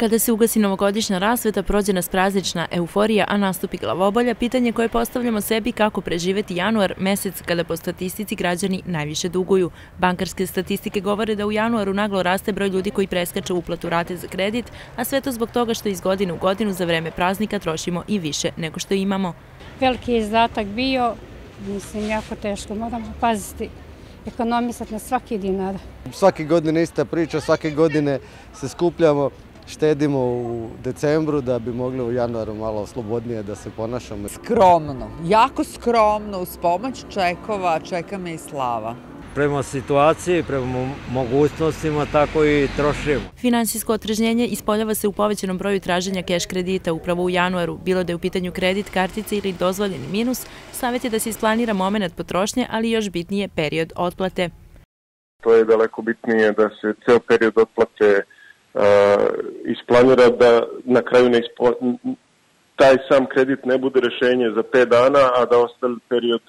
Kada se ugasi novogodišnja rasveta, prođe nas praznična euforija, a nastupi glavobolja, pitanje koje postavljamo sebi kako preživeti januar, mesec kada po statistici građani najviše duguju. Bankarske statistike govore da u januaru naglo raste broj ljudi koji preskače uplatu rate za kredit, a sve to zbog toga što iz godine u godinu za vreme praznika trošimo i više nego što imamo. Veliki je izdatak bio, mislim, jako teško, moramo paziti ekonomisati na svaki dinar. Svake godine ista priča, svake godine se skupljamo, štedimo u decembru da bi mogli u januaru malo slobodnije da se ponašamo. Skromno, jako skromno, uz pomoć čekova, čeka me i slava prema situaciji, prema mogućnostima, tako i trošimo. Finansijsko otrežnjenje ispoljava se u povećanom broju traženja keš kredita upravo u januaru. Bilo da je u pitanju kredit, kartice ili dozvoljeni minus, savjet je da se isplanira moment potrošnje, ali još bitnije period otplate. To je daleko bitnije da se ceo period otplate uh, isplanira da na kraju ne ispo... taj sam kredit ne bude rešenje za 5 dana, a da ostali period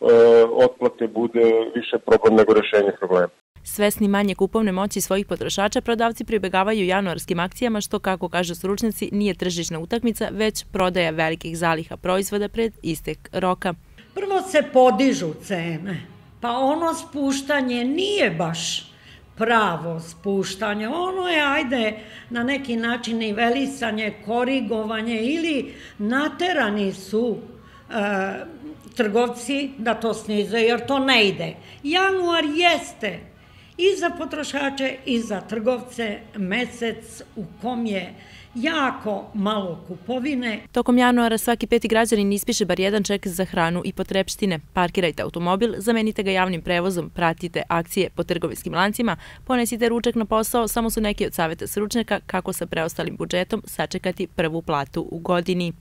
uh, otplate bude više problem nego rešenje problema. Svesni manje kupovne moći svojih potrošača, prodavci pribegavaju januarskim akcijama što, kako kažu stručnici, nije tržišna utakmica, već prodaja velikih zaliha proizvoda pred istek roka. Prvo se podižu cene, pa ono spuštanje nije baš pravo spuštanje. Ono je, ajde, na neki način nivelisanje, korigovanje ili naterani su e, trgovci da to snize, jer to ne ide. Januar jeste i za potrošače i za trgovce mesec u kom je jako malo kupovine. Tokom januara svaki peti građanin ispiše bar jedan ček za hranu i potrepštine. Parkirajte automobil, zamenite ga javnim prevozom, pratite akcije po trgovinskim lancima, ponesite ručak na posao, samo su neki od saveta sručnjaka kako sa preostalim budžetom sačekati prvu platu u godini.